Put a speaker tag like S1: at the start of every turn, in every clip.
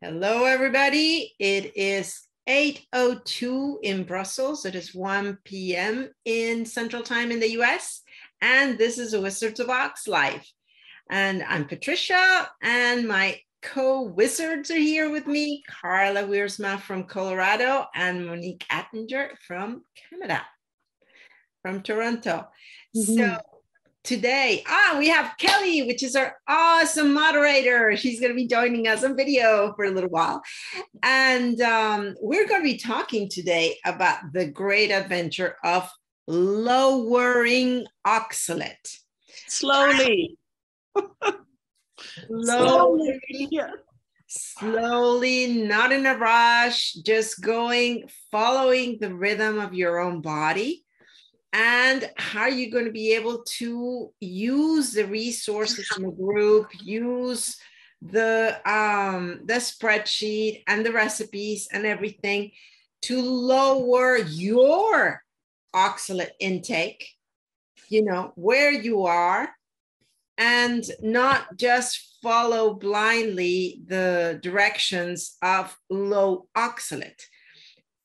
S1: Hello, everybody. It is 8.02 in Brussels. It is 1 p.m. in Central Time in the US. And this is a Wizards of Ox Live. And I'm Patricia, and my co-wizards are here with me, Karla Wiersma from Colorado and Monique Attinger from Canada, from Toronto. Mm-hmm. So today. Ah, we have Kelly, which is our awesome moderator. She's going to be joining us on video for a little while. And um, we're going to be talking today about the great adventure of lowering oxalate.
S2: Slowly.
S1: Slowly. Slowly, not in a rush, just going, following the rhythm of your own body and how are you going to be able to use the resources in the group use the um the spreadsheet and the recipes and everything to lower your oxalate intake you know where you are and not just follow blindly the directions of low oxalate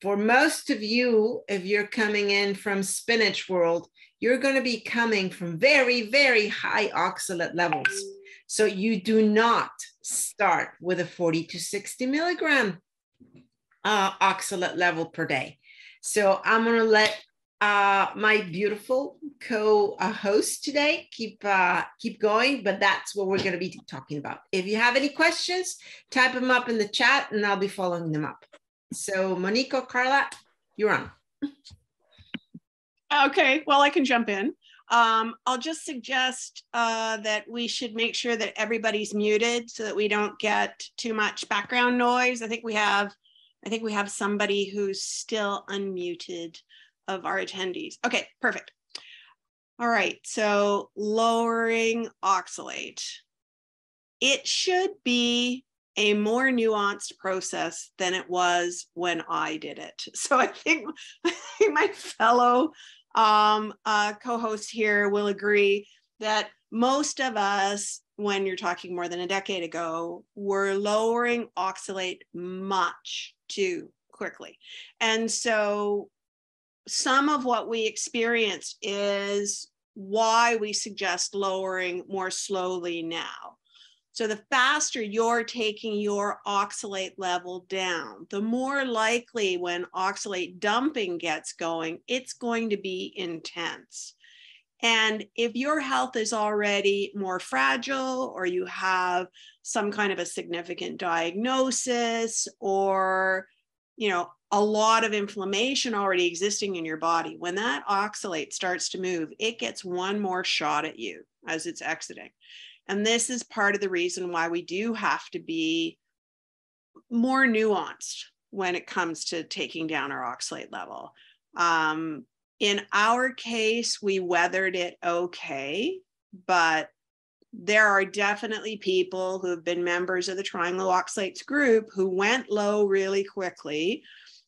S1: for most of you, if you're coming in from spinach world, you're going to be coming from very, very high oxalate levels. So you do not start with a 40 to 60 milligram uh, oxalate level per day. So I'm going to let uh, my beautiful co-host today keep uh, keep going, but that's what we're going to be talking about. If you have any questions, type them up in the chat, and I'll be following them up. So or Karla, you're on.
S2: Okay, well, I can jump in. Um, I'll just suggest uh, that we should make sure that everybody's muted so that we don't get too much background noise. I think we have, I think we have somebody who's still unmuted of our attendees. Okay, perfect. All right, so lowering oxalate. It should be a more nuanced process than it was when I did it. So I think, my fellow um, uh, co-host here will agree that most of us, when you're talking more than a decade ago, were lowering oxalate much too quickly. And so some of what we experienced is why we suggest lowering more slowly now. So the faster you're taking your oxalate level down, the more likely when oxalate dumping gets going, it's going to be intense. And if your health is already more fragile, or you have some kind of a significant diagnosis, or you know, a lot of inflammation already existing in your body, when that oxalate starts to move, it gets one more shot at you as it's exiting. And this is part of the reason why we do have to be more nuanced when it comes to taking down our oxalate level. Um, in our case, we weathered it okay, but there are definitely people who have been members of the Trying Low Oxalates group who went low really quickly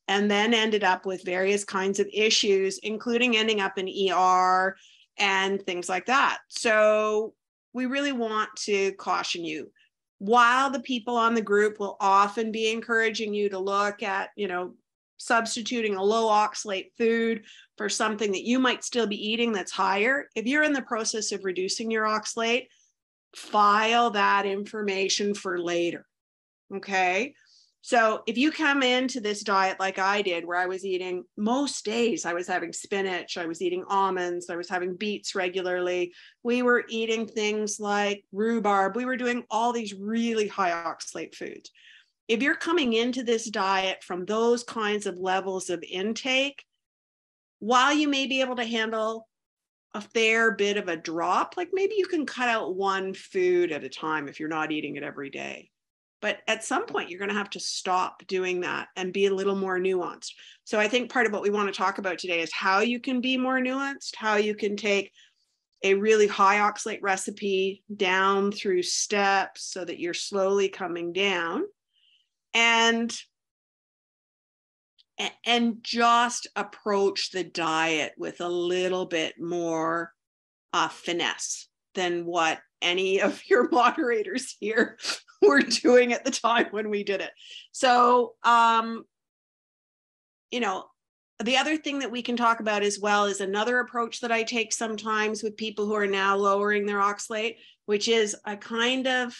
S2: and then ended up with various kinds of issues, including ending up in ER and things like that. So we really want to caution you. While the people on the group will often be encouraging you to look at you know substituting a low oxalate food for something that you might still be eating that's higher if you're in the process of reducing your oxalate file that information for later okay so if you come into this diet like I did, where I was eating most days, I was having spinach, I was eating almonds, I was having beets regularly. We were eating things like rhubarb. We were doing all these really high oxalate foods. If you're coming into this diet from those kinds of levels of intake, while you may be able to handle a fair bit of a drop, like maybe you can cut out one food at a time if you're not eating it every day but at some point, you're going to have to stop doing that and be a little more nuanced. So I think part of what we want to talk about today is how you can be more nuanced, how you can take a really high oxalate recipe down through steps so that you're slowly coming down and and just approach the diet with a little bit more uh, finesse than what any of your moderators here were doing at the time when we did it. So, um, you know, the other thing that we can talk about as well is another approach that I take sometimes with people who are now lowering their oxalate, which is I kind of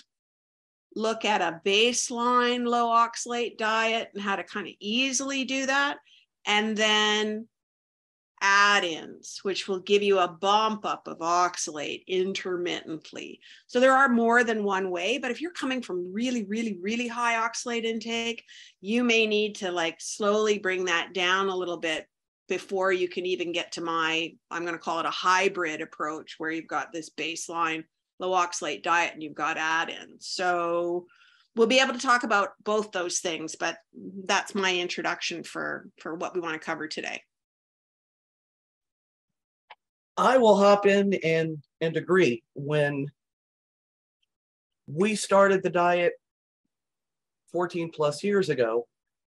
S2: look at a baseline low oxalate diet and how to kind of easily do that. And then add ins, which will give you a bump up of oxalate intermittently. So there are more than one way, but if you're coming from really, really, really high oxalate intake, you may need to like slowly bring that down a little bit before you can even get to my, I'm going to call it a hybrid approach where you've got this baseline low oxalate diet and you've got add ins. So we'll be able to talk about both those things, but that's my introduction for, for what we want to cover today.
S3: I will hop in and and agree. When we started the diet 14 plus years ago,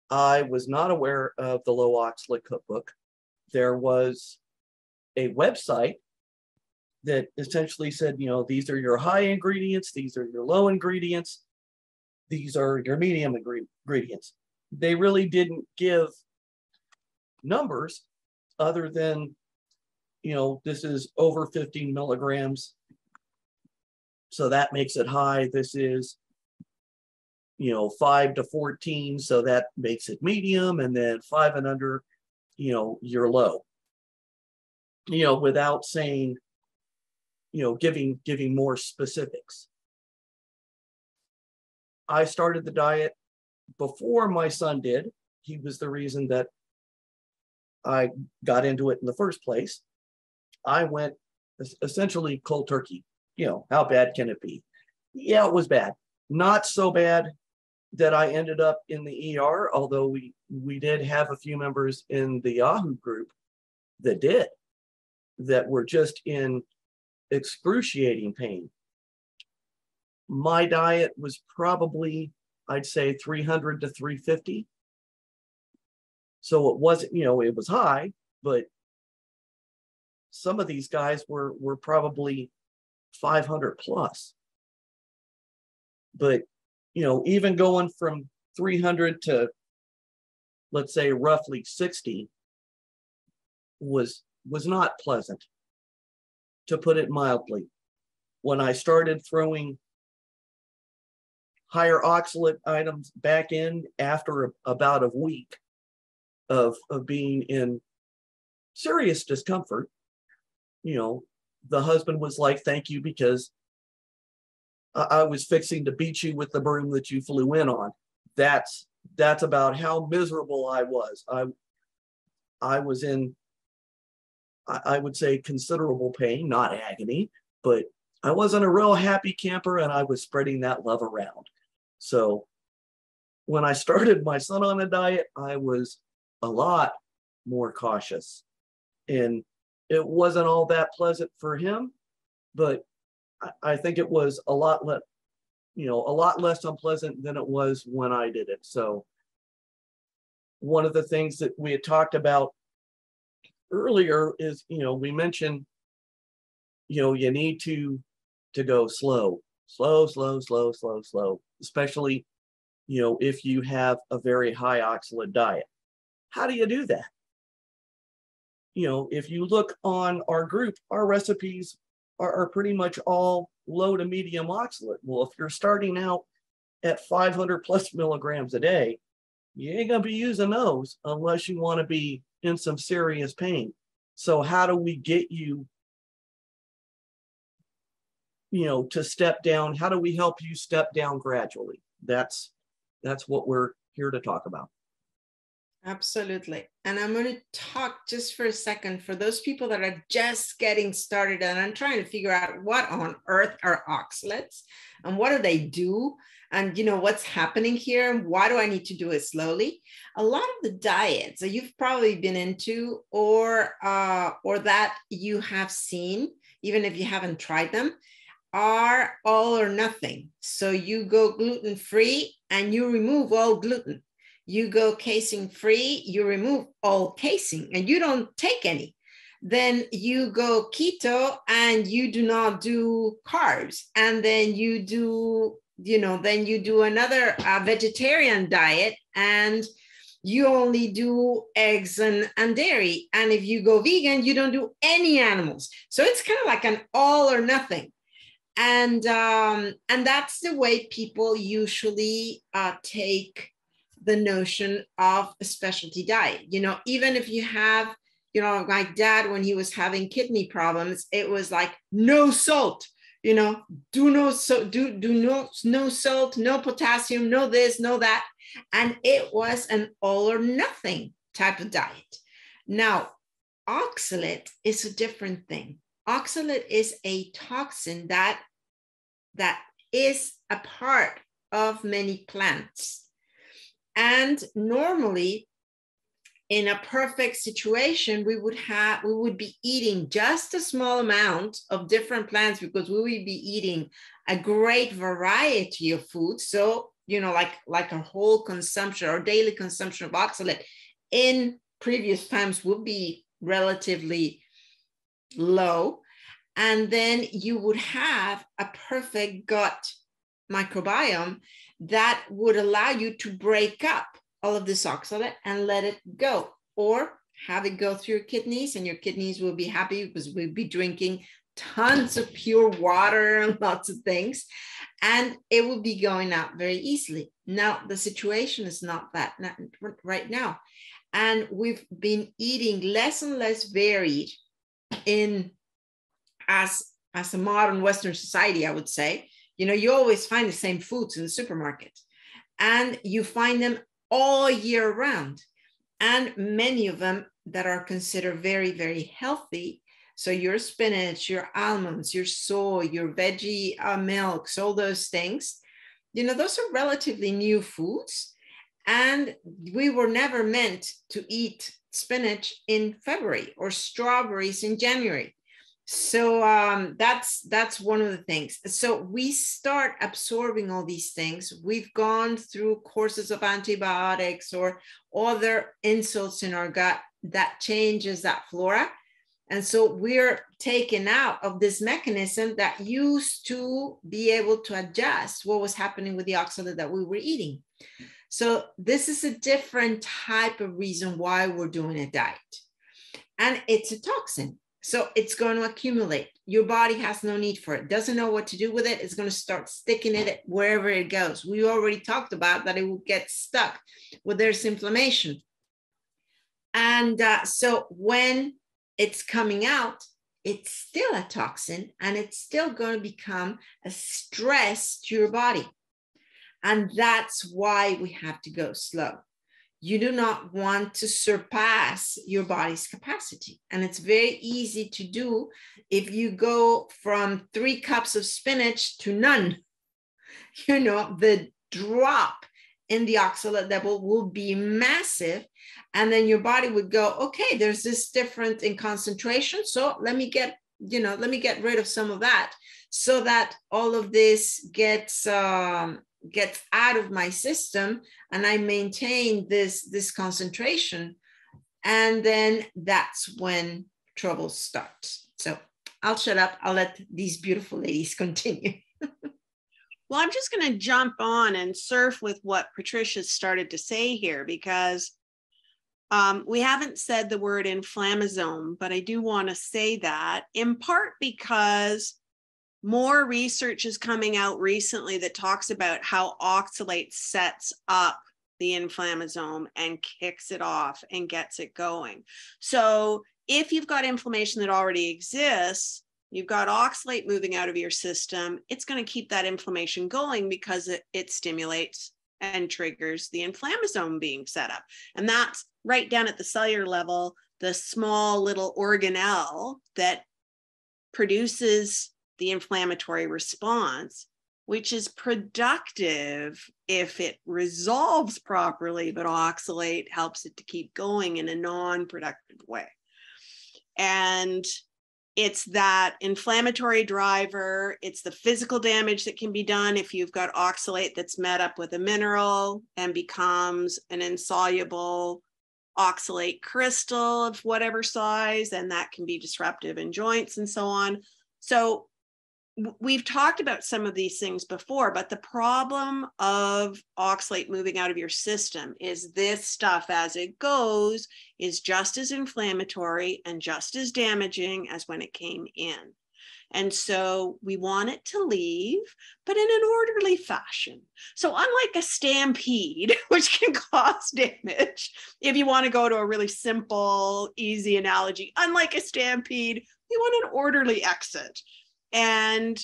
S3: I was not aware of the low oxalate cookbook. There was a website that essentially said, you know, these are your high ingredients, these are your low ingredients, these are your medium ingredients. They really didn't give numbers other than you know, this is over 15 milligrams. So that makes it high. This is, you know, five to 14. So that makes it medium. And then five and under, you know, you're low. You know, without saying, you know, giving giving more specifics. I started the diet before my son did. He was the reason that I got into it in the first place. I went essentially cold turkey. You know, how bad can it be? Yeah, it was bad. Not so bad that I ended up in the ER, although we we did have a few members in the Yahoo group that did, that were just in excruciating pain. My diet was probably, I'd say 300 to 350. So it wasn't, you know, it was high, but some of these guys were were probably 500 plus. But you know, even going from 300 to let's say roughly 60 was was not pleasant to put it mildly. When I started throwing higher oxalate items back in after a, about a week of, of being in serious discomfort, you know, the husband was like, thank you, because I, I was fixing to beat you with the broom that you flew in on. That's that's about how miserable I was. I I was in I, I would say considerable pain, not agony, but I wasn't a real happy camper and I was spreading that love around. So when I started my son on a diet, I was a lot more cautious. And it wasn't all that pleasant for him, but I, think it was a lot less, you know, a lot less unpleasant than it was when I did it. So one of the things that we had talked about earlier is, you know, we mentioned, you know, you need to to go slow, slow, slow, slow, slow, slow, especially, you know, if you have a very high oxalate diet. How do you do that? You know, if you look on our group, our recipes are, are pretty much all low to medium oxalate. Well, if you're starting out at 500 plus milligrams a day, you ain't gonna be using those unless you want to be in some serious pain. So how do we get you, you know, to step down? How do we help you step down gradually? That's that's what we're here to talk about.
S1: Absolutely. And I'm going to talk just for a second for those people that are just getting started and I'm trying to figure out what on earth are oxalates and what do they do and you know what's happening here and why do I need to do it slowly? A lot of the diets that you've probably been into or uh, or that you have seen even if you haven't tried them are all or nothing. So you go gluten free and you remove all gluten you go casein free, you remove all casein and you don't take any. then you go keto and you do not do carbs. And then you do you know then you do another uh, vegetarian diet and you only do eggs and, and dairy. And if you go vegan you don't do any animals. So it's kind of like an all or nothing. And um, and that's the way people usually uh, take the notion of a specialty diet you know even if you have you know, my dad, when he was having kidney problems, it was like no salt, you know, do no so do do no no salt, no potassium, no this, no that. And it was an all or nothing type of diet. Now, oxalate is a different thing. Oxalate is a toxin that that is a part of many plants. And normally in a perfect situation we would have we would be eating just a small amount of different plants because we would be eating a great variety of food so you know like like a whole consumption or daily consumption of oxalate in previous times would be relatively low. And then you would have a perfect gut microbiome that would allow you to break up all of this oxalate and let it go or have it go through your kidneys and your kidneys will be happy because we'll be drinking tons of pure water and lots of things and it will be going out very easily. Now the situation is not that right now. And we've been eating less and less varied in as as a modern western society i would say you know you always find the same foods in the supermarket and you find them all year round. And many of them that are considered very, very healthy. So your spinach, your almonds, your soy, your veggie uh, milks, all those things, you know, those are relatively new foods. And we were never meant to eat spinach in February or strawberries in January so um, that's that's one of the things. So we start absorbing all these things. We've gone through courses of antibiotics or other insults in our gut that changes that flora. And so we're taken out of this mechanism that used to be able to adjust what was happening with the oxalate that we were eating. So this is a different type of reason why we're doing a diet. And it's a toxin so it's going to accumulate. Your body has no need for it, doesn't know what to do with it. It's going to start sticking it wherever it goes. We already talked about that it will get stuck where there's inflammation. And uh, so when it's coming out, it's still a toxin and it's still going to become a stress to your body. And that's why we have to go slow you do not want to surpass your body's capacity. And it's very easy to do if you go from three cups of spinach to none. You know, the drop in the oxalate level will be massive. And then your body would go, okay, there's this difference in concentration. So let me get, you know, let me get rid of some of that so that all of this gets um, gets out of my system and I maintain this, this concentration. And then that's when trouble starts. So I'll shut up. I'll let these beautiful ladies continue.
S2: well, I'm just going to jump on and surf with what Patricia started to say here because um, we haven't said the word inflammasome, but I do want to say that in part because more research is coming out recently that talks about how oxalate sets up the inflammasome and kicks it off and gets it going. So if you've got inflammation that already exists, you've got oxalate moving out of your system, it's going to keep that inflammation going because it, it stimulates and triggers the inflammasome being set up. And that's right down at the cellular level, the small little organelle that produces the inflammatory response, which is productive if it resolves properly, but oxalate helps it to keep going in a non productive way. And it's that inflammatory driver, it's the physical damage that can be done if you've got oxalate that's met up with a mineral and becomes an insoluble oxalate crystal of whatever size, and that can be disruptive in joints and so on. So we've talked about some of these things before, but the problem of oxalate moving out of your system is this stuff as it goes is just as inflammatory and just as damaging as when it came in. And so we want it to leave, but in an orderly fashion. So, unlike a stampede, which can cause damage, if you want to go to a really simple, easy analogy, unlike a stampede, we want an orderly exit and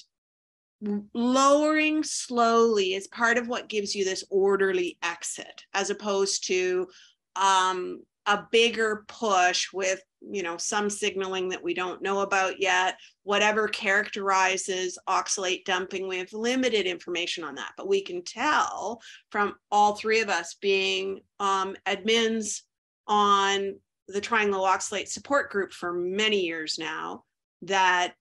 S2: lowering slowly is part of what gives you this orderly exit as opposed to um, a bigger push with you know some signaling that we don't know about yet whatever characterizes oxalate dumping we have limited information on that. But we can tell from all three of us being um, admins on the trying low oxalate support group for many years now that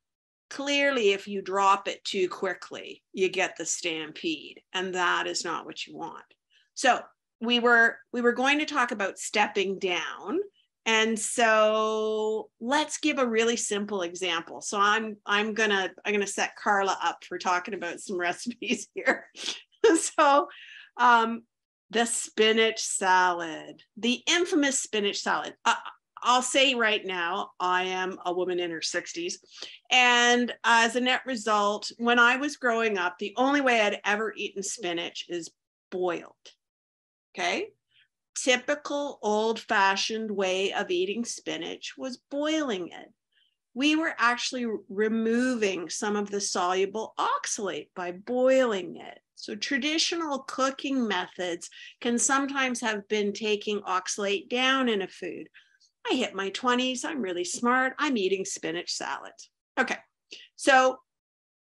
S2: clearly if you drop it too quickly you get the stampede and that is not what you want. So we were we were going to talk about stepping down and so let's give a really simple example. So i'm i'm gonna i'm gonna set karla up for talking about some recipes here. So um the spinach salad the infamous spinach salad. Uh, I'll say right now, I am a woman in her 60s. And as a net result, when I was growing up, the only way I'd ever eaten spinach is boiled. Okay. Typical old fashioned way of eating spinach was boiling it. We were actually removing some of the soluble oxalate by boiling it. So, traditional cooking methods can sometimes have been taking oxalate down in a food. I hit my 20s. I'm really smart. I'm eating spinach salad. Okay. So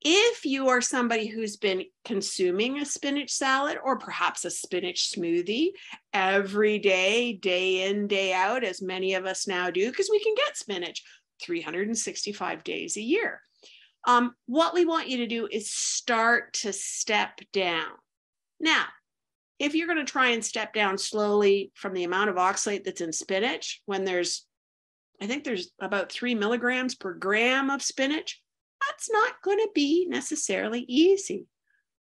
S2: if you are somebody who's been consuming a spinach salad or perhaps a spinach smoothie every day, day in, day out, as many of us now do, because we can get spinach 365 days a year. Um, what we want you to do is start to step down. Now, if you're going to try and step down slowly from the amount of oxalate that's in spinach, when there's, I think there's about three milligrams per gram of spinach, that's not going to be necessarily easy.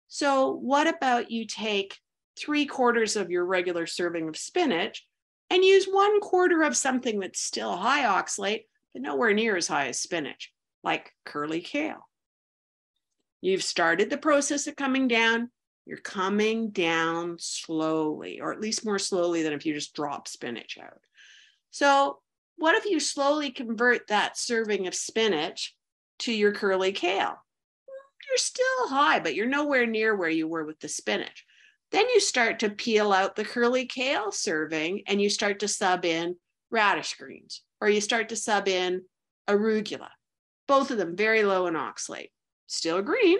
S2: So, what about you take three quarters of your regular serving of spinach and use one quarter of something that's still high oxalate, but nowhere near as high as spinach, like curly kale? You've started the process of coming down. You're coming down slowly, or at least more slowly than if you just drop spinach out. So, what if you slowly convert that serving of spinach to your curly kale? You're still high, but you're nowhere near where you were with the spinach. Then you start to peel out the curly kale serving and you start to sub in radish greens, or you start to sub in arugula. Both of them very low in oxalate. Still green,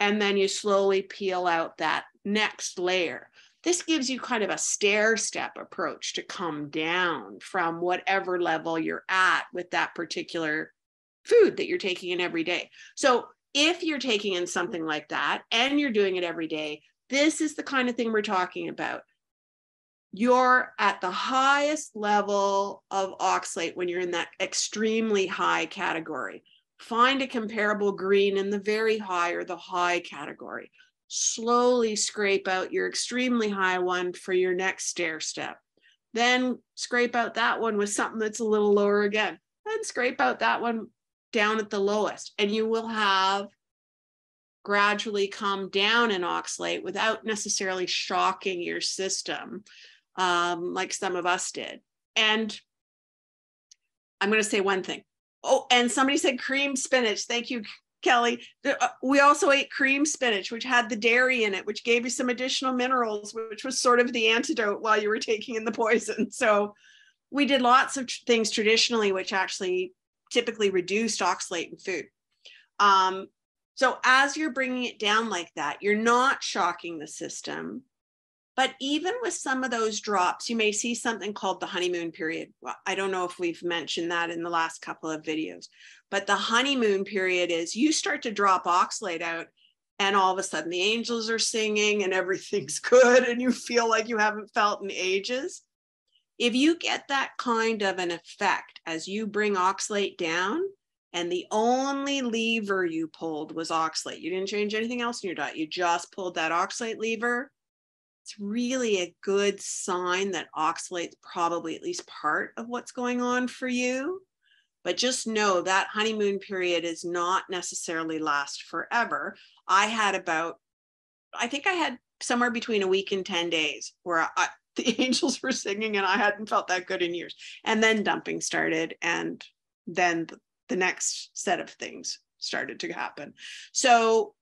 S2: and then you slowly peel out that next layer. This gives you kind of a stair step approach to come down from whatever level you're at with that particular food that you're taking in every day. So, if you're taking in something like that and you're doing it every day, this is the kind of thing we're talking about. You're at the highest level of oxalate when you're in that extremely high category. Find a comparable green in the very high or the high category. Slowly scrape out your extremely high one for your next stair step. Then scrape out that one with something that's a little lower again. Then scrape out that one down at the lowest, and you will have gradually come down in oxalate without necessarily shocking your system um, like some of us did. And I'm going to say one thing Oh, and somebody said cream spinach. Thank you, Kelly. Uh, we also ate cream spinach, which had the dairy in it, which gave you some additional minerals, which was sort of the antidote while you were taking in the poison. So we did lots of things traditionally, which actually typically reduced oxalate in food. Um, so as you're bringing it down like that, you're not shocking the system. But even with some of those drops, you may see something called the honeymoon period. Well, I don't know if we've mentioned that in the last couple of videos, but the honeymoon period is you start to drop oxalate out, and all of a sudden the angels are singing and everything's good, and you feel like you haven't felt in ages. if you get that kind of an effect as you bring oxalate down, and the only lever you pulled was oxalate, you didn't change anything else in your diet, you just pulled that oxalate lever, it's really a good sign that oxalate's probably at least part of what's going on for you. But just know that honeymoon period is not necessarily last forever. I had about, I think I had somewhere between a week and 10 days where I, the angels were singing and I hadn't felt that good in years. And then dumping started, and then the, the next set of things started to happen. So,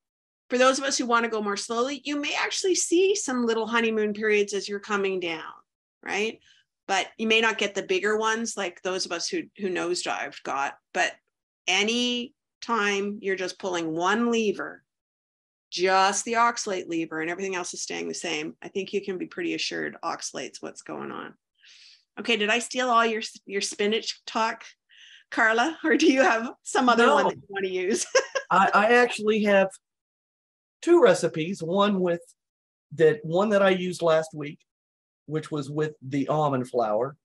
S2: for those of us who want to go more slowly, you may actually see some little honeymoon periods as you're coming down, right? But you may not get the bigger ones like those of us who who nosedived got. But any time you're just pulling one lever just the oxalate lever and everything else is staying the same, I think you can be pretty assured oxalate's what's going on. Okay, did I steal all your your spinach talk, Karla, or do you have some other no. one that you want to use?
S3: I, I actually have two recipes. One with that one that I used last week, which was with the almond flour,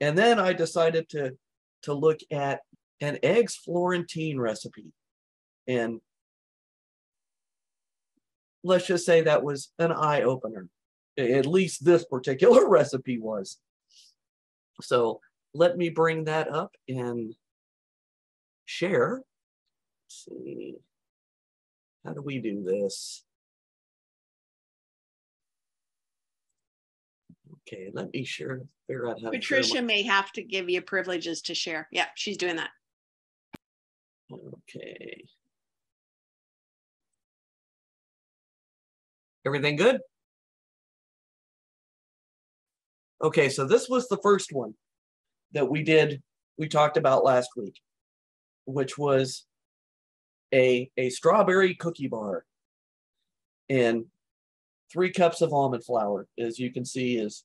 S3: and then I decided to to look at an eggs Florentine recipe, and let's just say that was an eye opener. At least this particular recipe was. So let me bring that up and share. Let's see. How do we do this? Okay, let me share, figure out how
S2: Patricia my... may have to give you privileges to share. Yeah, she's doing that.
S3: Okay. Everything good? Okay, so this was the first one that we did, we talked about last week, which was a, a strawberry cookie bar and three cups of almond flour, as you can see, is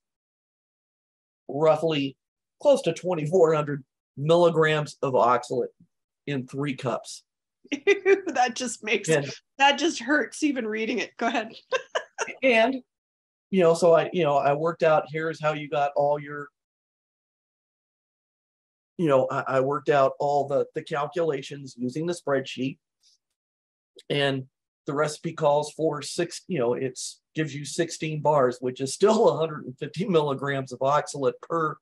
S3: roughly close to 2,400 milligrams of oxalate in three cups.
S2: that just makes and, that just hurts even reading it. Go ahead.
S3: and you know, so I, you know, I worked out here's how you got all your you know, I, I worked out all the the calculations using the spreadsheet. And the recipe calls for six, you know, it's gives you 16 bars, which is still 150 milligrams of oxalate per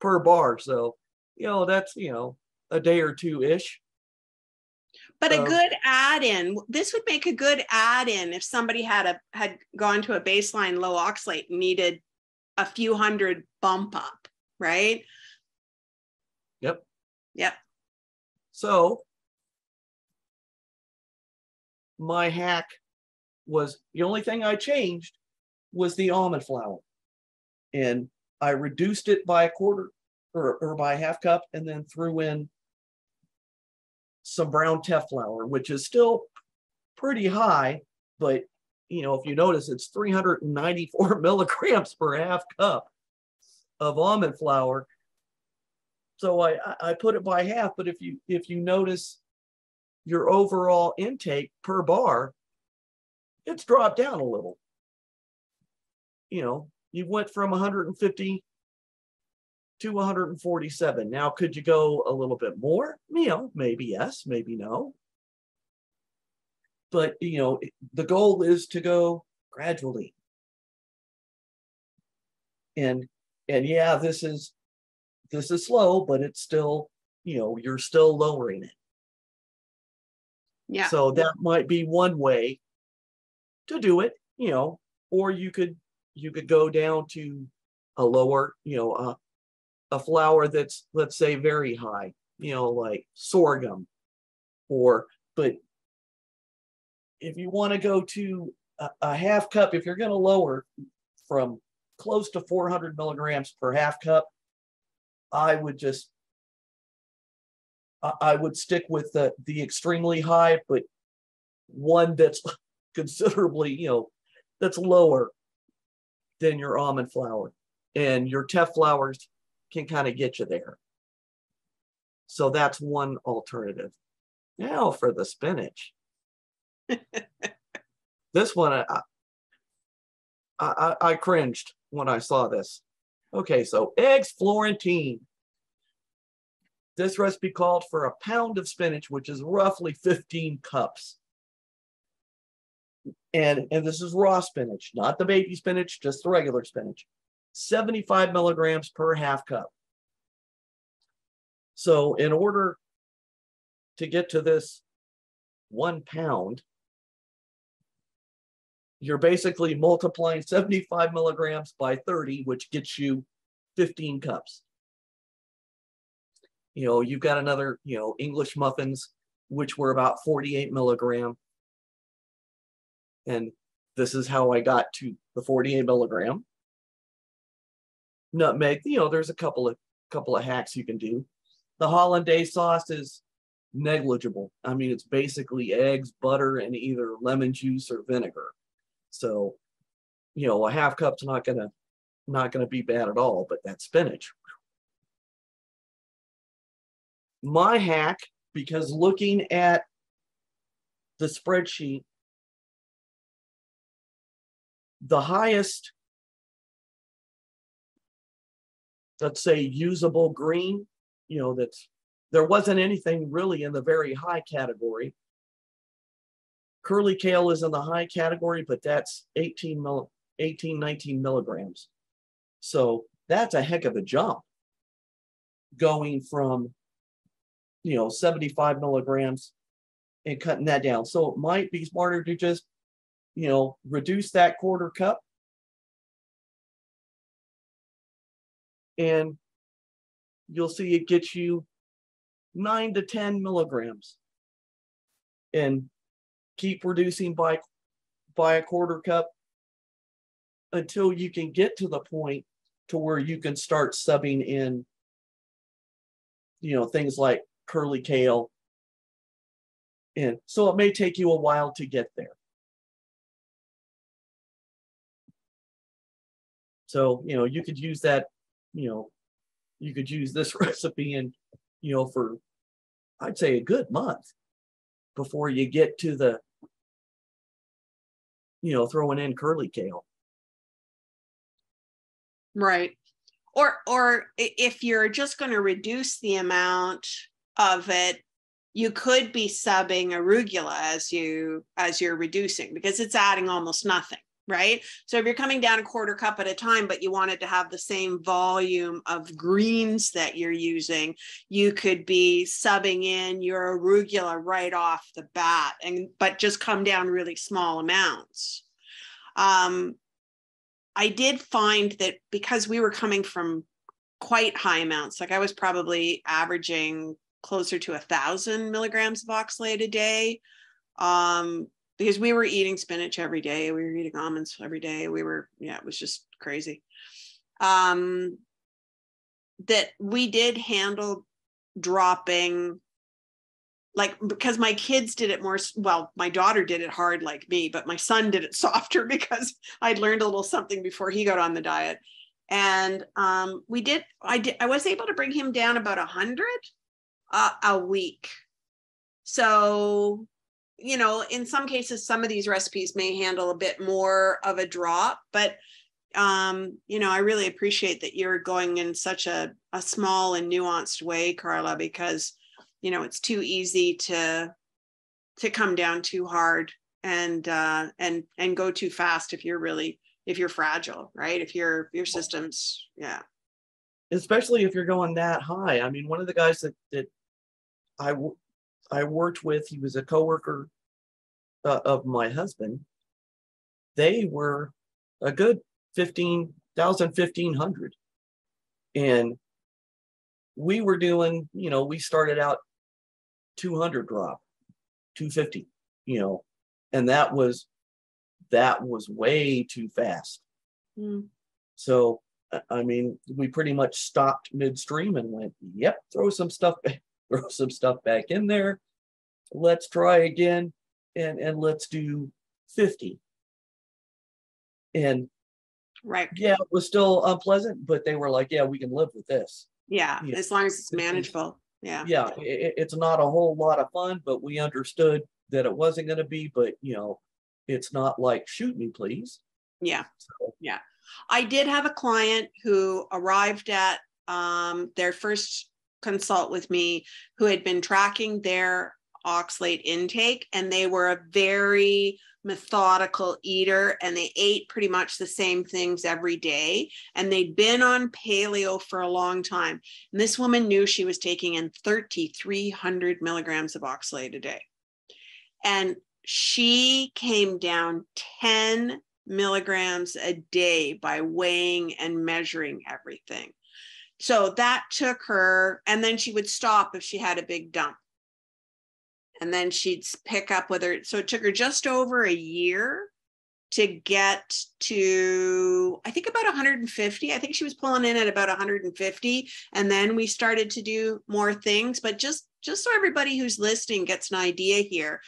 S3: per bar. So, you know, that's, you know, a day or two ish
S2: but a um, good add-in, this would make a good add-in if somebody had a had gone to a baseline low oxalate and needed a few hundred bump up, right?
S3: Yep.
S2: Yep.
S3: So my hack was the only thing I changed was the almond flour. And I reduced it by a quarter or, or by a half cup and then threw in some brown teff flour, which is still pretty high, but you know, if you notice, it's 394 milligrams per half cup of almond flour. So I, I put it by half, but if you if you notice your overall intake per bar, it's dropped down a little. You know, you went from 150 to 147. Now, could you go a little bit more? You know, maybe yes, maybe no. But, you know, the goal is to go gradually. And, and yeah, this is, this is slow, but it's still, you know, you're still lowering it.
S2: Yeah.
S3: So that might be one way to do it, you know, or you could, you could go down to a lower, you know, uh, a flour that's let's say very high, you know, like sorghum, or but if you want to go to a, a half cup, if you're going to lower from close to 400 milligrams per half cup, I would just I would stick with the the extremely high, but one that's considerably, you know, that's lower than your almond flour. And your teff flours can kind of get you there. So that's one alternative. Now for the spinach. this one, I, I, I cringed when I saw this. Okay, so eggs Florentine. This recipe called for a pound of spinach, which is roughly 15 cups. And, and this is raw spinach, not the baby spinach, just the regular spinach. 75 milligrams per half cup. So in order to get to this one pound, you're basically multiplying 75 milligrams by 30, which gets you 15 cups. You know, you've got another, you know, English muffins, which were about 48 milligram. And this is how I got to the 48 milligram. Nutmeg, you know, there's a couple of couple of hacks you can do. The hollandaise sauce is negligible. I mean, it's basically eggs, butter, and either lemon juice or vinegar. So, you know, a half cup's not gonna not gonna be bad at all, but that spinach. My hack, because looking at the spreadsheet, the highest, let's say usable green, you know, that's there wasn't anything really in the very high category. Curly kale is in the high category, but that's 18, mil, 18 19 milligrams. So that's a heck of a jump going from, you know, 75 milligrams and cutting that down. So it might be smarter to just, you know, reduce that quarter cup and you'll see it gets you nine to 10 milligrams and keep reducing by by a quarter cup until you can get to the point to where you can start subbing in you know things like curly kale and so it may take you a while to get there so you know you could use that you know you could use this recipe and you know for i'd say a good month before you get to the you know, throwing in curly kale.
S2: Right. Or or if you're just going to reduce the amount of it, you could be subbing arugula as you as you're reducing because it's adding almost nothing right? So if you're coming down a quarter cup at a time, but you wanted to have the same volume of greens that you're using, you could be subbing in your arugula right off the bat and but just come down really small amounts. Um, I did find that because we were coming from quite high amounts, like I was probably averaging closer to a thousand milligrams of oxalate a day. Um, because we were eating spinach every day we were eating almonds every day we were yeah it was just crazy. Um that we did handle dropping like because my kids did it more well my daughter did it hard like me but my son did it softer because i'd learned a little something before he got on the diet. And um, we did i did i was able to bring him down about a hundred uh, a week so you know, in some cases, some of these recipes may handle a bit more of a drop, but um, you know, I really appreciate that you're going in such a, a small and nuanced way, Karla, because you know it's too easy to to come down too hard and uh and and go too fast if you're really if you're fragile, right? If your your systems, yeah.
S3: Especially if you're going that high. I mean, one of the guys that that I I worked with, he was a coworker uh, of my husband. They were a good 15,000, 1500. And we were doing, you know, we started out 200 drop, 250, you know, and that was, that was way too fast. Mm. So, I mean, we pretty much stopped midstream and went, yep, throw some stuff back, throw some stuff back in there. Let's try again and and let's do 50. And
S2: right.
S3: Yeah, it was still unpleasant, but they were like, yeah, we can live with this.
S2: Yeah, as long as it's manageable. Yeah.
S3: Yeah, it, it's not a whole lot of fun, but we understood that it wasn't going to be, but you know, it's not like shoot me, please.
S2: Yeah. So. Yeah. I did have a client who arrived at um, their first consult with me who had been tracking their oxalate intake and they were a very methodical eater and they ate pretty much the same things every day. And they'd been on paleo for a long time. And this woman knew she was taking in 3300 milligrams of oxalate a day. And she came down 10 milligrams a day by weighing and measuring everything so that took her and then she would stop if she had a big dump and then she'd pick up with her. So it took her just over a year to get to I think about 150. I think she was pulling in at about 150 and then we started to do more things but just just so everybody who's listening gets an idea here.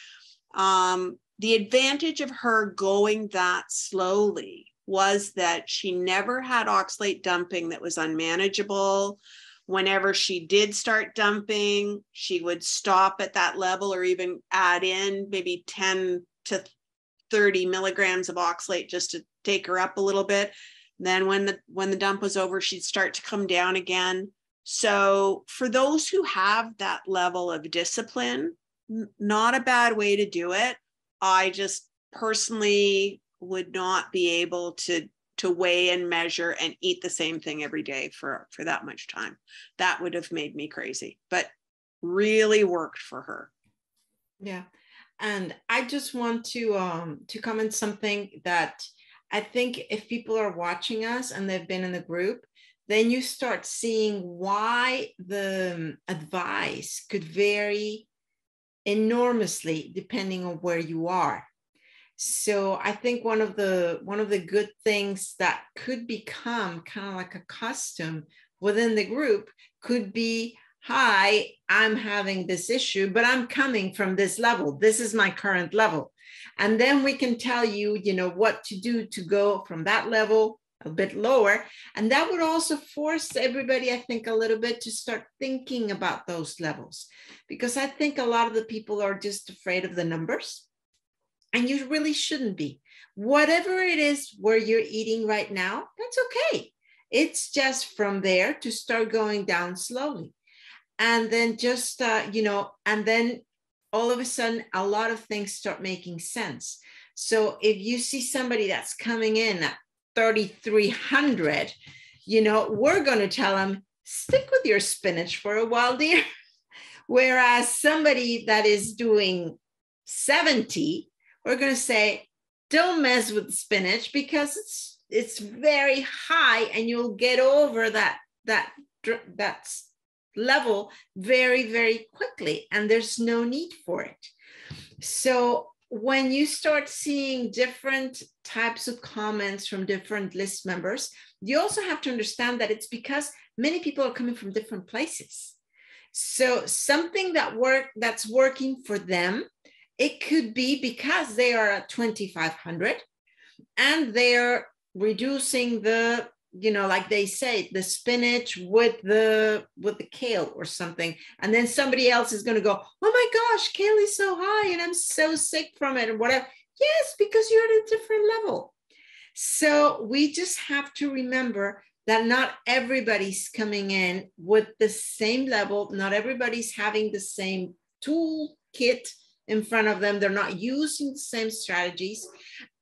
S2: Um, the advantage of her going that slowly was that she never had oxalate dumping that was unmanageable whenever she did start dumping, she would stop at that level or even add in maybe 10 to 30 milligrams of oxalate just to take her up a little bit. Then when the when the dump was over, she'd start to come down again. So for those who have that level of discipline, not a bad way to do it. I just personally would not be able to to weigh and measure and eat the same thing every day for for that much time. That would have made me crazy but really worked for her.
S1: Yeah. And i just want to um to comment something that i think if people are watching us and they've been in the group then you start seeing why the um, advice could vary enormously depending on where you are so i think one of the one of the good things that could become kind of like a custom within the group could be hi i'm having this issue but i'm coming from this level. This is my current level. And then we can tell you you know what to do to go from that level a bit lower. And that would also force everybody i think a little bit to start thinking about those levels. Because i think a lot of the people are just afraid of the numbers and you really shouldn't be. Whatever it is where you're eating right now, that's okay. It's just from there to start going down slowly. And then just, uh, you know, and then all of a sudden, a lot of things start making sense. So if you see somebody that's coming in at 3,300, you know, we're going to tell them, stick with your spinach for a while, dear. Whereas somebody that is doing 70, we're going to say don't mess with spinach because it's it's very high and you'll get over that that that level very very quickly and there's no need for it. So when you start seeing different types of comments from different list members you also have to understand that it's because many people are coming from different places. So something that work that's working for them it could be because they are at 2500 and they're reducing the you know like they say the spinach with the with the kale or something. And then somebody else is going to go oh my gosh kale is so high and i'm so sick from it or whatever. Yes because you're at a different level. So we just have to remember that not everybody's coming in with the same level. Not everybody's having the same tool kit in front of them. They're not using the same strategies.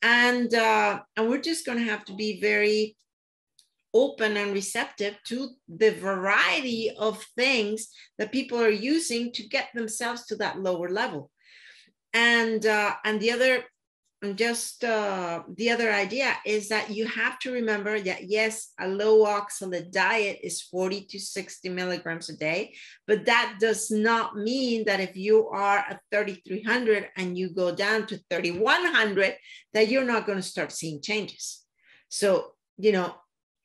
S1: And, uh, and we're just going to have to be very open and receptive to the variety of things that people are using to get themselves to that lower level. And, uh, and the other just uh, the other idea is that you have to remember that yes, a low oxalate diet is 40 to 60 milligrams a day, but that does not mean that if you are at 3300 and you go down to 3100, that you're not going to start seeing changes. So, you know,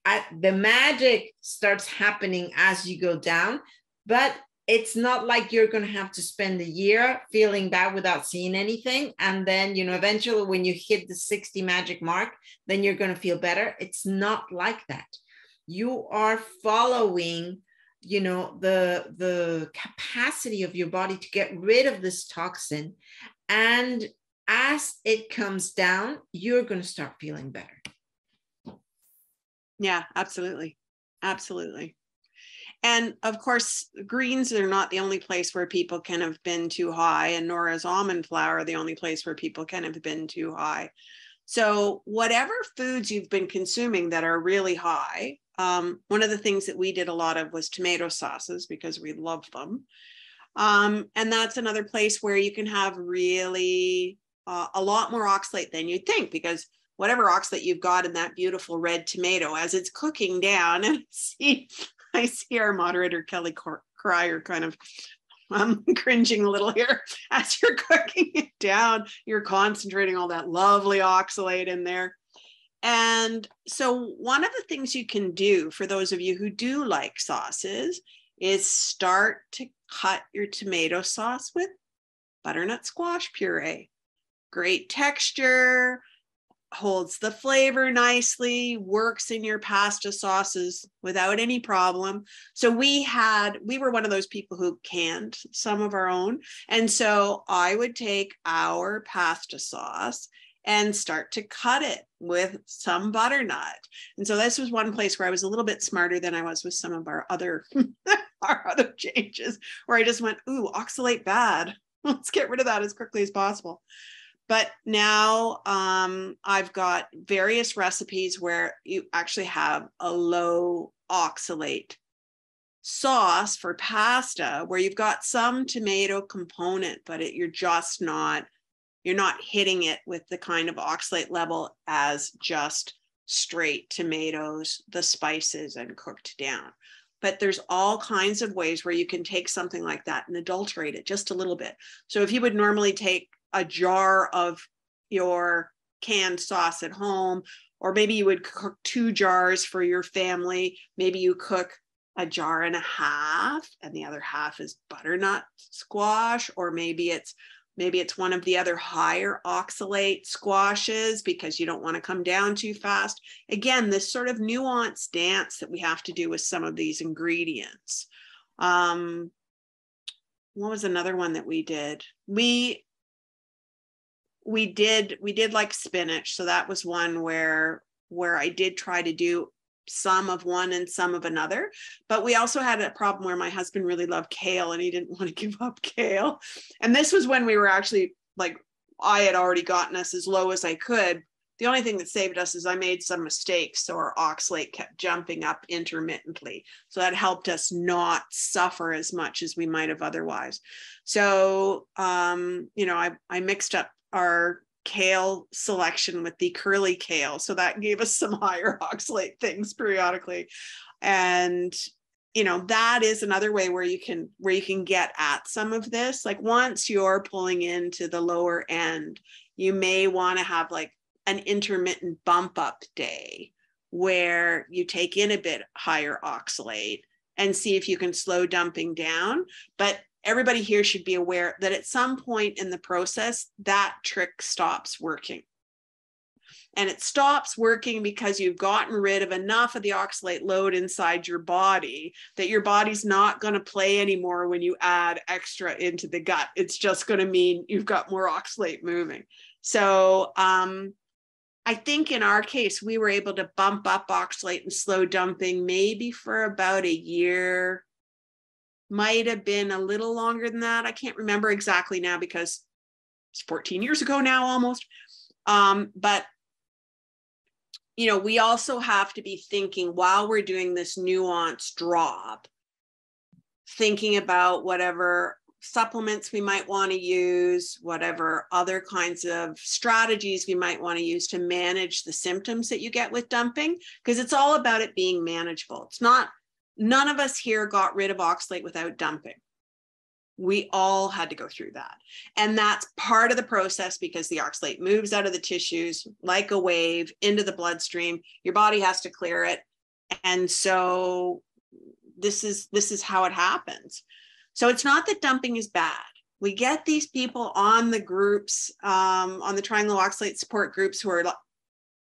S1: I, the magic starts happening as you go down, but it's not like you're going to have to spend a year feeling bad without seeing anything and then you know eventually when you hit the 60 magic mark then you're going to feel better it's not like that you are following you know the the capacity of your body to get rid of this toxin and as it comes down you're going to start feeling better
S2: Yeah, absolutely. Absolutely. And of course, greens are not the only place where people can have been too high, and nor is almond flour the only place where people can have been too high. So, whatever foods you've been consuming that are really high, um, one of the things that we did a lot of was tomato sauces because we love them. Um, and that's another place where you can have really uh, a lot more oxalate than you'd think because whatever oxalate you've got in that beautiful red tomato as it's cooking down and see I see our moderator Kelly Cryer kind of I'm um, cringing a little here. As you're cooking it down you're concentrating all that lovely oxalate in there. And so one of the things you can do for those of you who do like sauces is start to cut your tomato sauce with butternut squash puree. Great texture holds the flavor nicely, works in your pasta sauces without any problem. So we had, we were one of those people who canned some of our own. And so I would take our pasta sauce and start to cut it with some butternut. And so this was one place where I was a little bit smarter than I was with some of our other our other changes where I just went, ooh, oxalate bad. Let's get rid of that as quickly as possible. But now um, I've got various recipes where you actually have a low oxalate sauce for pasta where you've got some tomato component, but it, you're just not you're not hitting it with the kind of oxalate level as just straight tomatoes, the spices, and cooked down. But there's all kinds of ways where you can take something like that and adulterate it just a little bit. So if you would normally take a jar of your canned sauce at home, or maybe you would cook two jars for your family. Maybe you cook a jar and a half, and the other half is butternut squash, or maybe it's maybe it's one of the other higher oxalate squashes because you don't want to come down too fast. Again, this sort of nuanced dance that we have to do with some of these ingredients. Um, what was another one that we did? We we did we did like spinach. So that was one where where i did try to do some of one and some of another. But we also had a problem where my husband really loved kale and he didn't want to give up kale. And this was when we were actually like i had already gotten us as low as i could. The only thing that saved us is i made some mistakes so our oxalate kept jumping up intermittently. So that helped us not suffer as much as we might have otherwise. So um, you know I, I mixed up our kale selection with the curly kale. So that gave us some higher oxalate things periodically. And you know that is another way where you can where you can get at some of this like once you're pulling into the lower end you may want to have like an intermittent bump up day where you take in a bit higher oxalate and see if you can slow dumping down but everybody here should be aware that at some point in the process, that trick stops working. And it stops working because you've gotten rid of enough of the oxalate load inside your body that your body's not going to play anymore when you add extra into the gut. It's just going to mean you've got more oxalate moving. So, um, I think in our case, we were able to bump up oxalate and slow dumping maybe for about a year, might have been a little longer than that. I can't remember exactly now because it's 14 years ago now almost. Um, but you know, we also have to be thinking while we're doing this nuanced drop, thinking about whatever supplements we might want to use, whatever other kinds of strategies we might want to use to manage the symptoms that you get with dumping, because it's all about it being manageable. It's not None of us here got rid of oxalate without dumping. We all had to go through that. And that's part of the process because the oxalate moves out of the tissues like a wave into the bloodstream. Your body has to clear it. And so this is this is how it happens. So it's not that dumping is bad. We get these people on the groups, um, on the Trying Low Oxalate support groups who are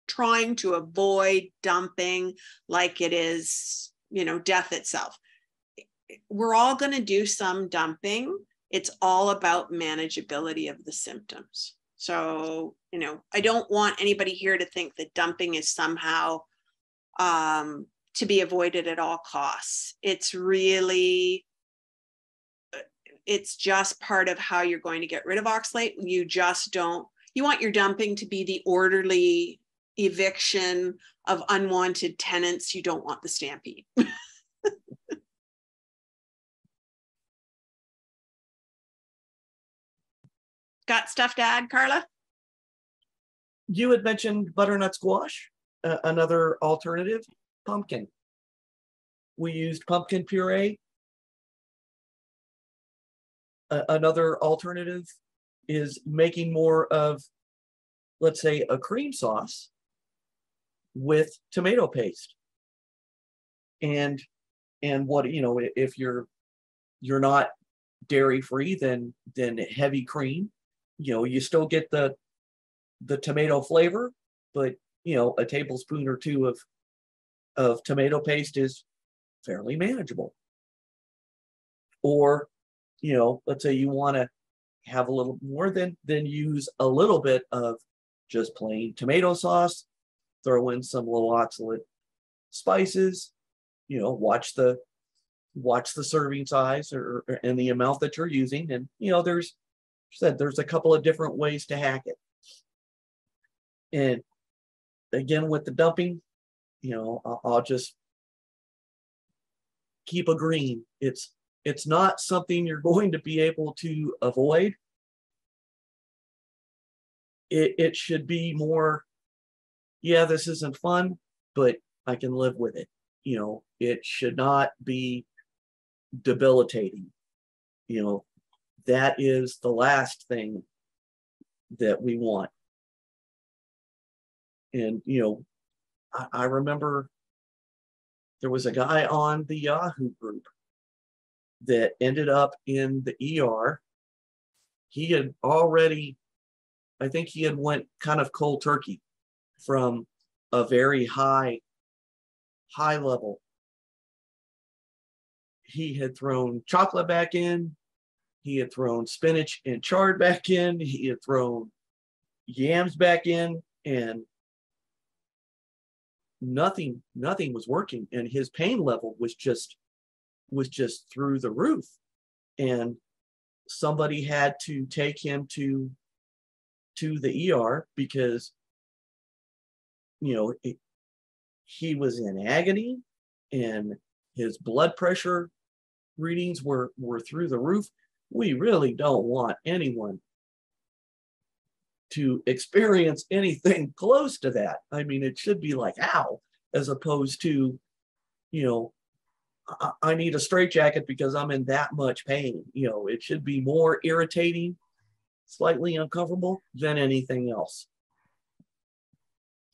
S2: trying to avoid dumping like it is you know, death itself. We're all going to do some dumping. It's all about manageability of the symptoms. So, you know, I don't want anybody here to think that dumping is somehow um, to be avoided at all costs. It's really, it's just part of how you're going to get rid of oxalate. You just don't, you want your dumping to be the orderly eviction of unwanted tenants. You don't want the stampede. Got stuff to add, Karla?
S3: You had mentioned butternut squash, uh, another alternative, pumpkin. We used pumpkin puree. Uh, another alternative is making more of, let's say, a cream sauce with tomato paste. And and what you know, if you're you're not dairy free, then then heavy cream you know, you still get the the tomato flavor, but you know, a tablespoon or two of of tomato paste is fairly manageable. Or, you know, let's say you want to have a little more, then then use a little bit of just plain tomato sauce, throw in some little oxalate spices, you know, watch the watch the serving size or, or and the amount that you're using. And you know, there's said there's a couple of different ways to hack it. And again, with the dumping, you know, I'll, I'll just keep agreeing. It's it's not something you're going to be able to avoid. It, it should be more, yeah, this isn't fun, but I can live with it. You know, it should not be debilitating. You know, that is the last thing that we want. And, you know, I, I remember there was a guy on the Yahoo group that ended up in the ER. He had already, I think he had went kind of cold turkey from a very high, high level. He had thrown chocolate back in. He had thrown spinach and chard back in. He had thrown yams back in, and nothing, nothing was working. And his pain level was just, was just through the roof. And somebody had to take him to, to the ER because, you know, it, he was in agony and his blood pressure readings were were through the roof we really don't want anyone to experience anything close to that. I mean, it should be like, ow, as opposed to, you know, I, I need a straitjacket because I'm in that much pain. You know, it should be more irritating, slightly uncomfortable than anything else.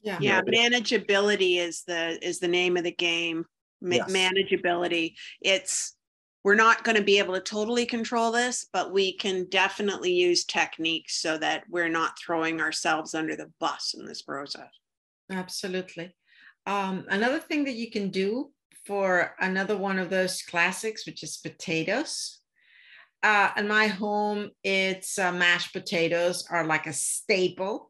S2: Yeah. Yeah. Manageability is the is the name of the game. Ma- yes. Manageability. It's we're not going to be able to totally control this, but we can definitely use techniques so that we're not throwing ourselves under the bus in this process.
S1: Absolutely. Um, another thing that you can do for another one of those classics, which is potatoes. Uh, in my home, it's uh, mashed potatoes are like a staple.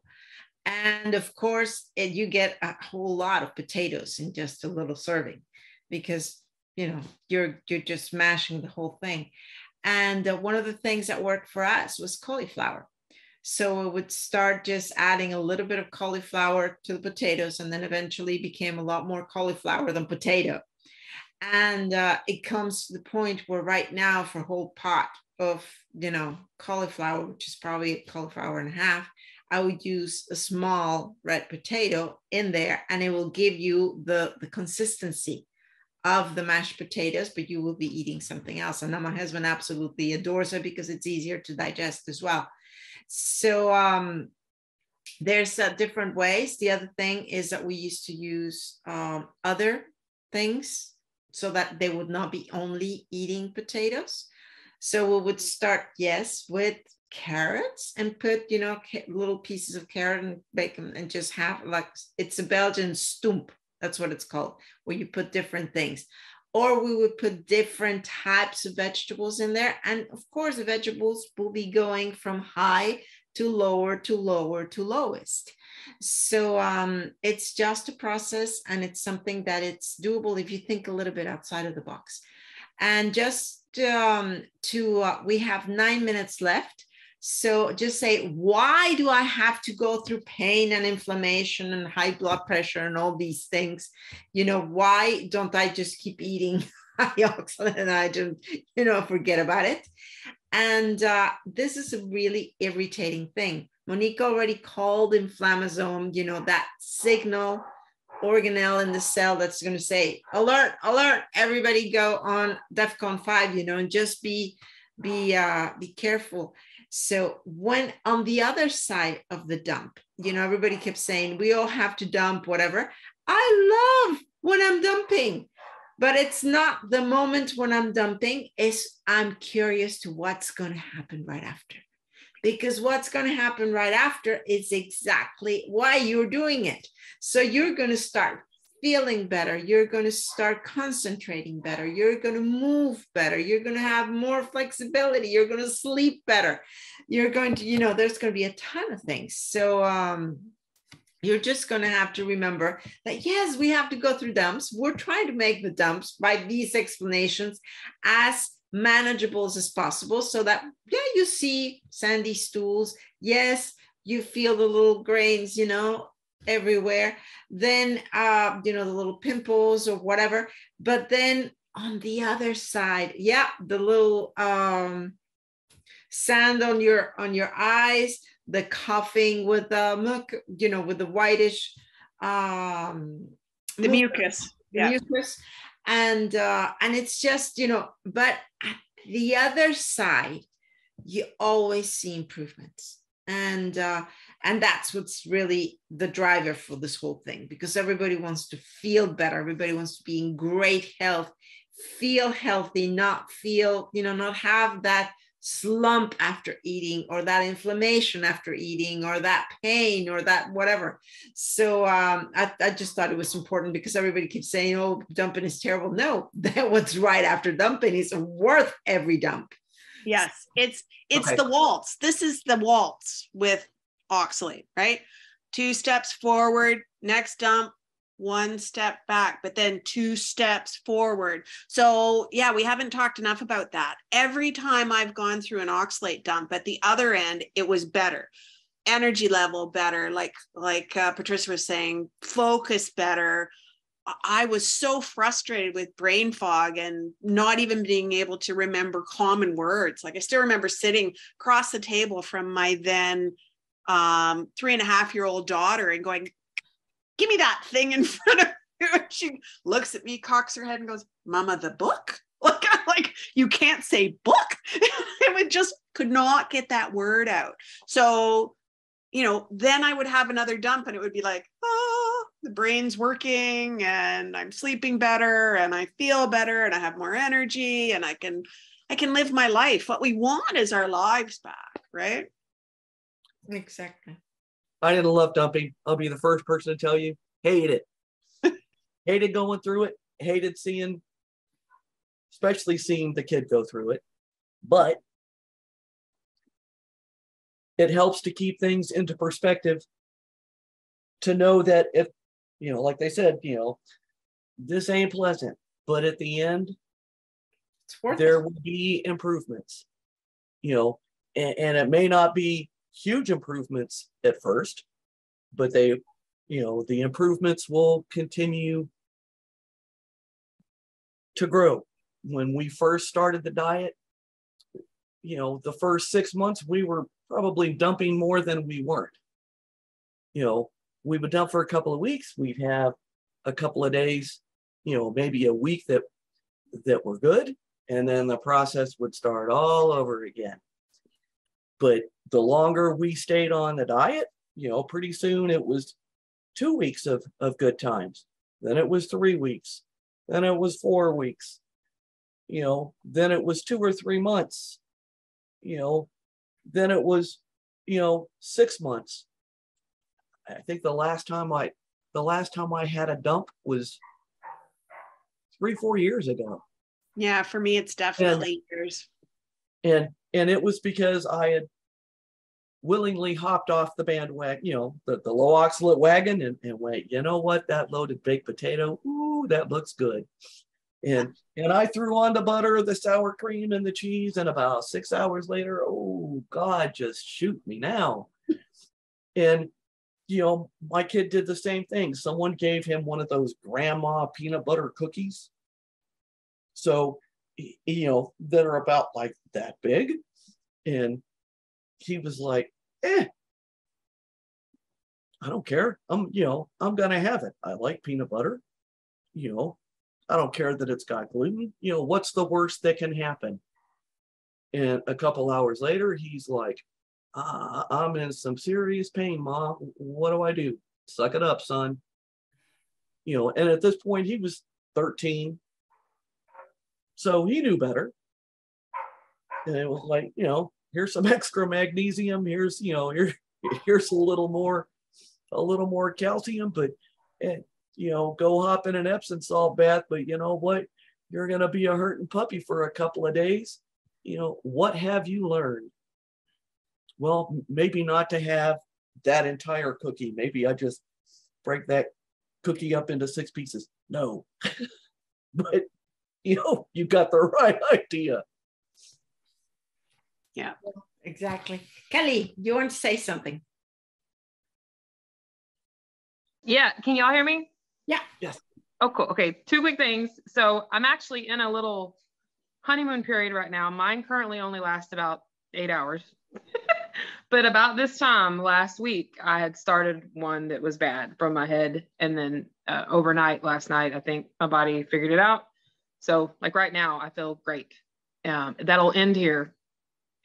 S1: And of course, it, you get a whole lot of potatoes in just a little serving because you know you're you're just mashing the whole thing. And uh, one of the things that worked for us was cauliflower. So we would start just adding a little bit of cauliflower to the potatoes and then eventually became a lot more cauliflower than potato. And uh, it comes to the point where right now for a whole pot of you know cauliflower which is probably cauliflower and a half i would use a small red potato in there and it will give you the the consistency of the mashed potatoes, but you will be eating something else. And now my husband absolutely adores it because it's easier to digest as well. So um, there's uh, different ways. The other thing is that we used to use um, other things so that they would not be only eating potatoes. So we would start, yes, with carrots and put, you know, little pieces of carrot and bacon and just have like it's a Belgian stoemp that's what it's called, where you put different things. Or we would put different types of vegetables in there. And of course, the vegetables will be going from high to lower to lower to lowest. So um, it's just a process and it's something that it's doable if you think a little bit outside of the box. And just um, to, uh, we have nine minutes left. So just say, why do I have to go through pain and inflammation and high blood pressure and all these things? You know, why don't I just keep eating high oxalate and I just, you know, forget about it? And uh, this is a really irritating thing. Monique already called inflammasome, you know, that signal organelle in the cell that's going to say, alert, alert, everybody go on DEFCON 5, you know, and just be, be, uh, be careful. So when on the other side of the dump, you know, everybody kept saying we all have to dump whatever. I love when I'm dumping, but it's not the moment when I'm dumping. Is I'm curious to what's going to happen right after, because what's going to happen right after is exactly why you're doing it. So you're going to start feeling better. You're going to start concentrating better. You're going to move better. You're going to have more flexibility. You're going to sleep better. You're going to, you know, there's going to be a ton of things. So, um, you're just going to have to remember that yes, we have to go through dumps. We're trying to make the dumps by these explanations as manageable as possible so that, yeah, you see sandy stools. Yes, you feel the little grains, you know, everywhere. Then, uh, you know, the little pimples or whatever. But then on the other side, yeah, the little um, sand on your on your eyes, the coughing with the muc, you know, with the whitish um,
S2: the mucus,
S1: yeah. mucus, and uh, and it's just you know, but at the other side, you always see improvements and uh, and that's what's really the driver for this whole thing because everybody wants to feel better. Everybody wants to be in great health feel healthy not feel you know not have that slump after eating or that inflammation after eating or that pain or that whatever. So um, I, I just thought it was important because everybody keeps saying oh dumping is terrible. No that what's right after dumping is worth every dump.
S2: Yes it's it's okay. the waltz. This is the waltz with oxalate right? Two steps forward next dump one step back but then two steps forward. So yeah we haven't talked enough about that. Every time i've gone through an oxalate dump at the other end it was better. Energy level better like like uh, patricia was saying focus better. I was so frustrated with brain fog and not even being able to remember common words. Like I still remember sitting across the table from my then um, three and a half year old daughter and going, Give me that thing in front of you. She looks at me, cocks her head, and goes, Mama, the book? Like, I'm like, you can't say book. it would just could not get that word out. So, you know, then I would have another dump and it would be like, oh, the brain's working and I'm sleeping better and I feel better and I have more energy and I can I can live my life. What we want is our lives back, right?
S1: Exactly.
S3: I didn't love dumping. I'll be the first person to tell you, hate it. hated going through it, hated seeing, especially seeing the kid go through it. But it helps to keep things into perspective to know that if you know, like they said, you know, this ain't pleasant, but at the end, there it. will be improvements, you know, and, and it may not be huge improvements at first, but they, you know, the improvements will continue to grow. When we first started the diet, you know, the first six months, we were probably dumping more than we weren't. You know, we would dump for a couple of weeks. We'd have a couple of days, you know, maybe a week that that were good, and then the process would start all over again. But the longer we stayed on the diet, you know, pretty soon it was two weeks of, of good times. Then it was three weeks. Then it was four weeks. You know, then it was two or three months. You know, then it was, you know, six months. I think the last time I the last time I had a dump was three, four years ago.
S2: Yeah, for me it's definitely and, years.
S3: And and it was because I had willingly hopped off the bandwagon, you know, the, the low oxalate wagon and, and went, you know what, that loaded baked potato, ooh, that looks good. And and I threw on the butter, the sour cream, and the cheese. And about six hours later, oh God, just shoot me now. And you know, my kid did the same thing. Someone gave him one of those grandma peanut butter cookies. So, you know, that are about like that big. And he was like, eh, I don't care. I'm, you know, I'm gonna have it. I like peanut butter. You know, I don't care that it's got gluten. You know, what's the worst that can happen? And a couple hours later, he's like, uh, I'm in some serious pain, mom. What do I do? Suck it up, son. You know, and at this point, he was 13. So he knew better. And it was like, you know, here's some extra magnesium. Here's, you know, here, here's a little more, a little more calcium, but, and, you know, go hop in an Epsom salt bath. But you know what? You're going to be a hurting puppy for a couple of days. You know, what have you learned? well, maybe not to have that entire cookie. Maybe I just break that cookie up into six pieces. No, but you know, you got the right idea.
S1: Yeah, exactly. Kelly, you want to say something?
S4: Yeah, can y'all hear me?
S1: Yeah.
S3: Yes.
S4: Oh, cool. Okay, two quick things. So I'm actually in a little honeymoon period right now. Mine currently only lasts about eight hours. but about this time last week, I had started one that was bad from my head. And then uh, overnight last night, I think my body figured it out. So, like right now, I feel great. Um, that'll end here.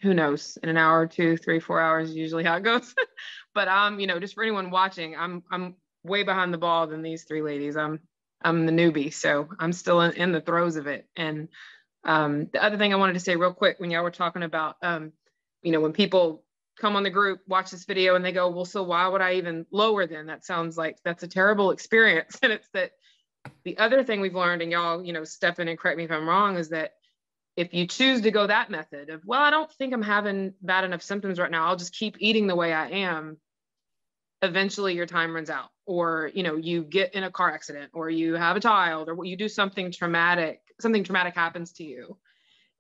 S4: Who knows? In an hour, two, three, four hours, usually how it goes. but um, you know, just for anyone watching, I'm I'm way behind the ball than these three ladies. I'm I'm the newbie, so I'm still in, in the throes of it. And um, the other thing I wanted to say real quick, when y'all were talking about, um, you know, when people come on the group, watch this video, and they go, well, so why would I even lower then? That sounds like that's a terrible experience. And it's that the other thing we've learned, and y'all, you know, step in and correct me if I'm wrong, is that if you choose to go that method of, well, I don't think I'm having bad enough symptoms right now, I'll just keep eating the way I am, eventually your time runs out. Or, you know, you get in a car accident, or you have a child, or you do something traumatic, something traumatic happens to you.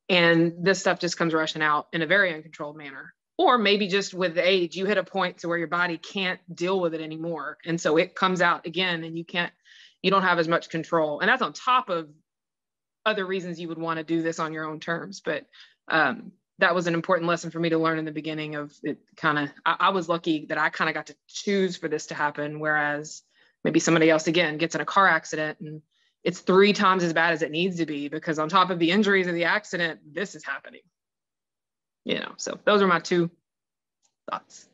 S4: And this stuff just comes rushing out in a very uncontrolled manner or maybe just with age you hit a point to where your body can't deal with it anymore and so it comes out again and you can't you don't have as much control and that's on top of other reasons you would want to do this on your own terms but um, that was an important lesson for me to learn in the beginning of it kind of I, I was lucky that i kind of got to choose for this to happen whereas maybe somebody else again gets in a car accident and it's three times as bad as it needs to be because on top of the injuries of the accident this is happening you know, so those are my two thoughts.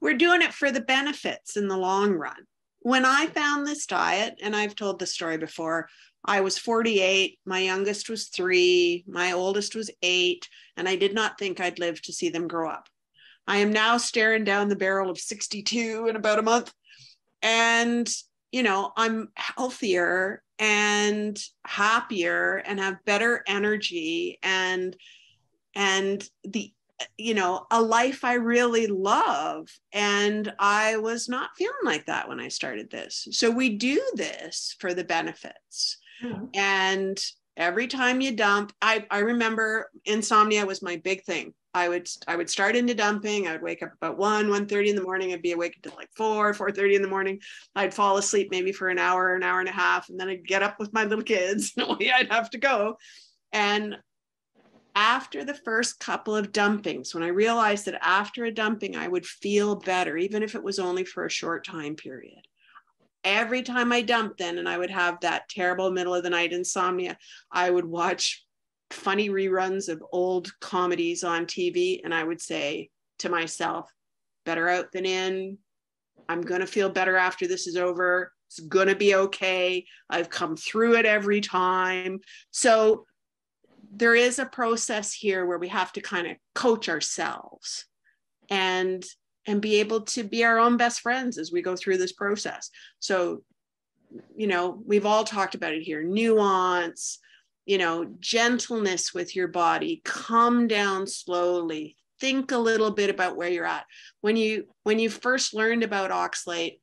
S2: We're doing it for the benefits in the long run. When I found this diet, and I've told the story before, I was 48, my youngest was three, my oldest was eight, and I did not think I'd live to see them grow up. I am now staring down the barrel of 62 in about a month. And, you know, I'm healthier and happier and have better energy and and the you know a life i really love and i was not feeling like that when i started this. So we do this for the benefits. Mm-hmm. and every time you dump i i remember insomnia was my big thing. I would i would start into dumping. I would wake up about 1 1 30 in the morning. I'd be awake until like 4 4 30 in the morning. I'd fall asleep maybe for an hour an hour and a half and then i'd get up with my little kids no i'd have to go. And after the first couple of dumpings, when I realized that after a dumping, I would feel better, even if it was only for a short time period. Every time I dumped, then, and I would have that terrible middle of the night insomnia, I would watch funny reruns of old comedies on TV, and I would say to myself, better out than in. I'm going to feel better after this is over. It's going to be okay. I've come through it every time. So there is a process here where we have to kind of coach ourselves and and be able to be our own best friends as we go through this process so you know we've all talked about it here nuance you know gentleness with your body come down slowly think a little bit about where you're at. When you when you first learned about oxalate,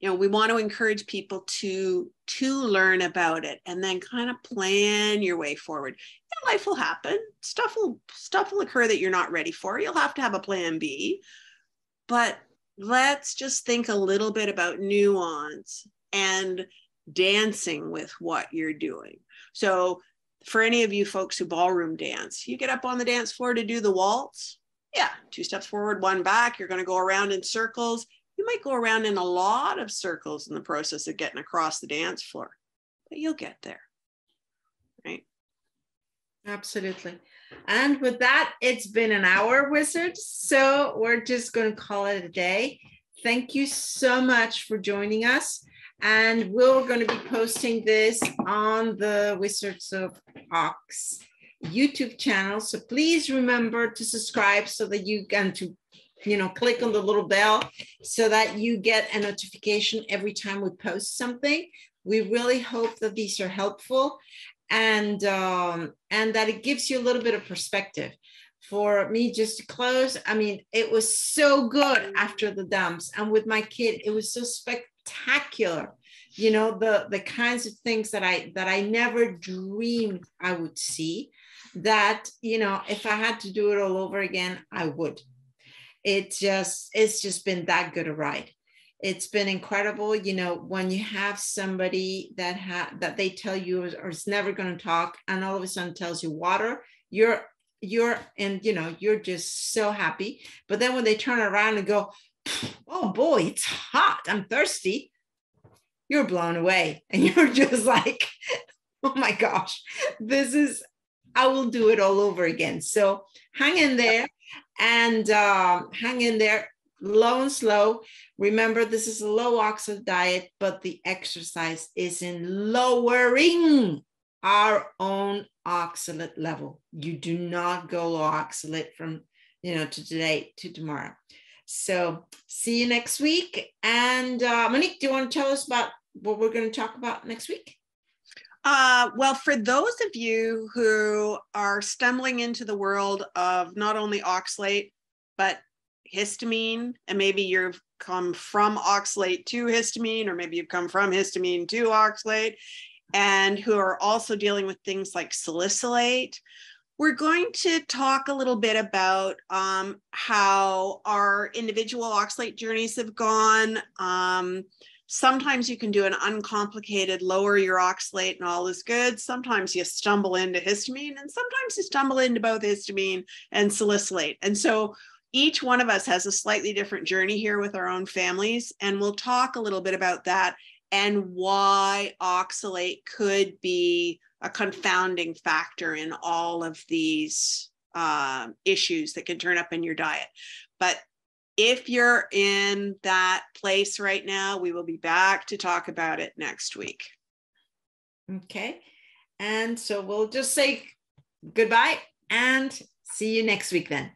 S2: you know, we want to encourage people to to learn about it and then kind of plan your way forward. Life will happen. Stuff will stuff will occur that you're not ready for. You'll have to have a plan B. But let's just think a little bit about nuance and dancing with what you're doing. So for any of you folks who ballroom dance, you get up on the dance floor to do the waltz. Yeah, two steps forward, one back. You're going to go around in circles. You might go around in a lot of circles in the process of getting across the dance floor, but you'll get there. Right?
S1: Absolutely. And with that, it's been an hour, Wizards. So we're just going to call it a day. Thank you so much for joining us. And we're going to be posting this on the Wizards of Ox YouTube channel. So please remember to subscribe so that you can to you know click on the little bell so that you get a notification every time we post something. We really hope that these are helpful and um, and that it gives you a little bit of perspective. For me, just to close, I mean, it was so good after the dumps, and with my kid, it was so spectacular you know the the kinds of things that i that i never dreamed i would see that you know if i had to do it all over again i would it just it's just been that good a ride it's been incredible you know when you have somebody that ha- that they tell you or is never going to talk and all of a sudden tells you water you're you're and you know you're just so happy but then when they turn around and go oh boy, it's hot. I'm thirsty. You're blown away. And you're just like, oh my gosh, this is, I will do it all over again. So hang in there and um, hang in there low and slow. Remember, this is a low oxalate diet, but the exercise is in lowering our own oxalate level. You do not go low oxalate from, you know, to today to tomorrow. So see you next week. And uh, Monique, do you want to tell us about what we're going to talk about next week?
S2: Uh, well, for those of you who are stumbling into the world of not only oxalate, but histamine, and maybe you've come from oxalate to histamine, or maybe you've come from histamine to oxalate, and who are also dealing with things like salicylate, we're going to talk a little bit about um, how our individual oxalate journeys have gone. Um, sometimes you can do an uncomplicated lower your oxalate and all is good. Sometimes you stumble into histamine, and sometimes you stumble into both histamine and salicylate. And so each one of us has a slightly different journey here with our own families, and we'll talk a little bit about that and why oxalate could be a confounding factor in all of these uh, issues that can turn up in your diet. But if you're in that place right now, we will be back to talk about it next week.
S1: Okay. And so we'll just say goodbye and see you next week then.